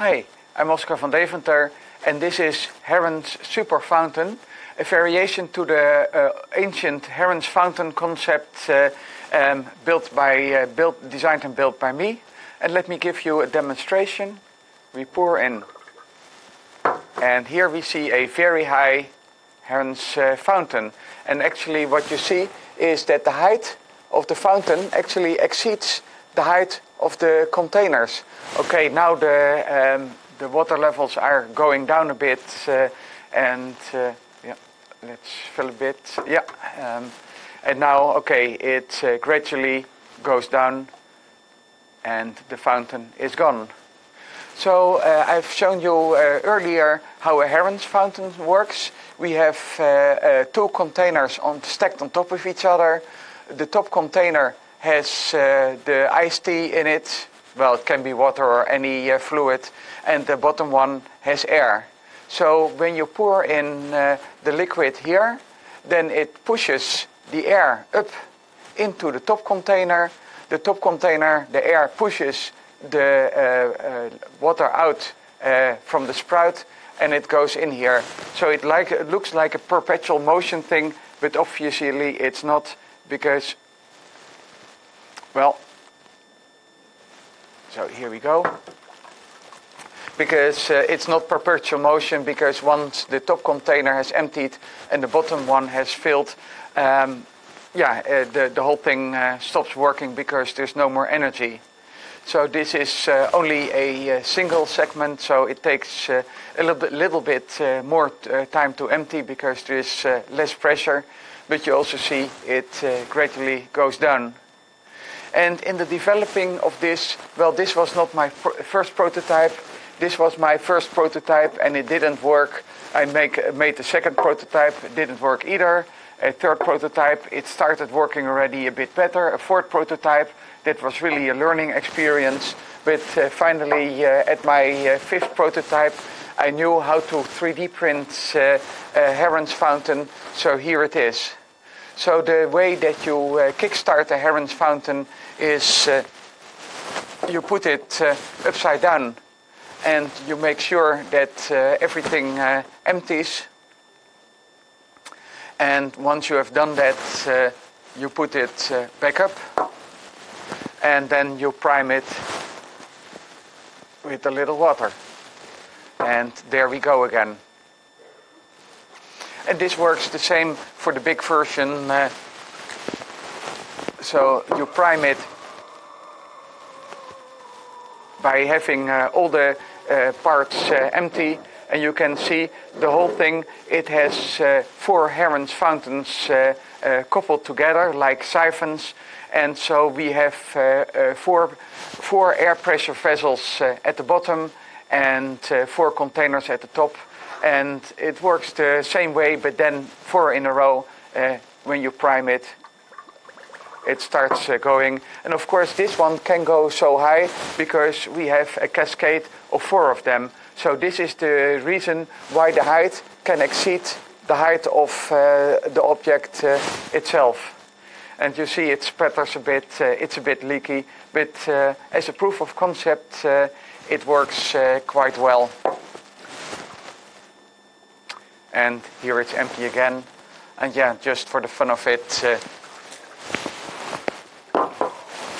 Hi, I'm Oskar van Deventer, and this is Heron's Super Fountain, a variation to the uh, ancient Heron's Fountain concept uh, um, built by, uh, built, designed and built by me. And let me give you a demonstration. We pour in, and here we see a very high Heron's uh, fountain. And actually, what you see is that the height of the fountain actually exceeds the height of the containers. Okay, now the um, the water levels are going down a bit, uh, and uh, yeah, let's fill a bit. Yeah, um, and now okay, it uh, gradually goes down, and the fountain is gone. So uh, I've shown you uh, earlier how a Heron's fountain works. We have uh, two containers on, stacked on top of each other. The top container has uh, the iced tea in it. Well, it can be water or any uh, fluid. And the bottom one has air. So when you pour in uh, the liquid here, then it pushes the air up into the top container. The top container, the air pushes the uh, uh, water out uh, from the sprout and it goes in here. So it, like, it looks like a perpetual motion thing, but obviously it's not because well, so here we go. Because uh, it's not perpetual motion, because once the top container has emptied and the bottom one has filled, um, yeah, uh, the, the whole thing uh, stops working because there's no more energy. So this is uh, only a, uh, single segment, so it takes uh, a little bit, little bit more time to empty because there is less pressure. But you also see it gradually goes down. And in the developing of this, well, this was not my first prototype. This was my first prototype and it didn't work. I make, made a second prototype, it didn't work either. A third prototype, it started working already a bit better. A fourth prototype, that was really a learning experience. But uh, finally, uh, at my uh, fifth prototype, I knew how to 3D print uh, a Heron's fountain, so here it is. So the way that you uh, kickstart a Heron's fountain is uh, you put it uh, upside down and you make sure that uh, everything uh, empties. And once you have done that, uh, you put it back up and then you prime it with a little water. And there we go again. And this works the same for the big version. Uh, so you prime it by having uh, all the uh, parts uh, empty and you can see the whole thing. It has uh, four Heron's fountains uh, coupled together like siphons and so we have four, four air pressure vessels at the bottom and four containers at the top and it works the same way, but then four in a row uh, when you prime it, it starts uh, going. And of course, this one can go so high because we have a cascade of four of them. So this is the reason why the height can exceed the height of uh, the object uh, itself. And you see it sputters a bit, uh, it's a bit leaky, but uh, as a proof of concept, it works quite well and here it's empty again. And yeah, just for the fun of it, uh,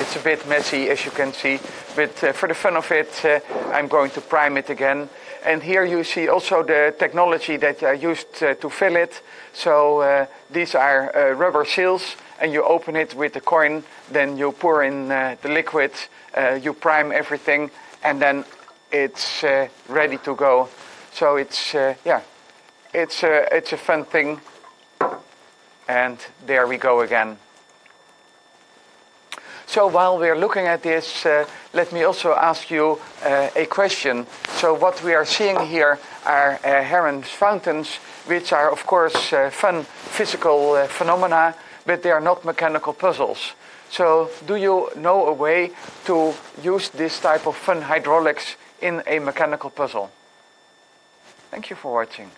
it's a bit messy as you can see, but uh, for the fun of it, uh, I'm going to prime it again. And here you see also the technology that I used uh, to fill it. So uh, these are uh, rubber seals, and you open it with the coin, then you pour in the liquid, you prime everything, and then it's ready to go. So it's, yeah, it's a, it's a fun thing. And there we go again. So while we're looking at this, uh, let me also ask you uh, a question. So what we are seeing here are uh, Heron's fountains, which are of course uh, fun physical uh, phenomena, but they are not mechanical puzzles. So do you know a way to use this type of fun hydraulics in a mechanical puzzle? Thank you for watching.